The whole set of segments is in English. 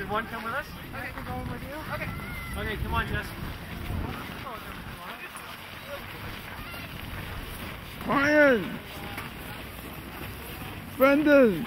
one come with us? Okay, we're going with you. Okay. Okay, come on, Jess. Ryan! Brendan!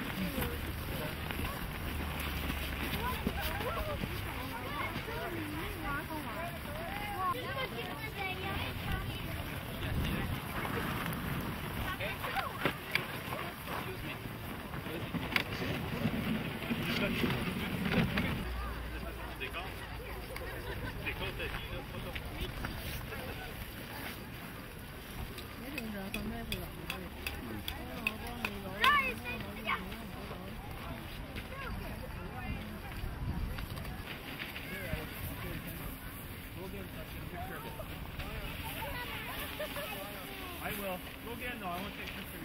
I will. Go again, though. I won't take pictures.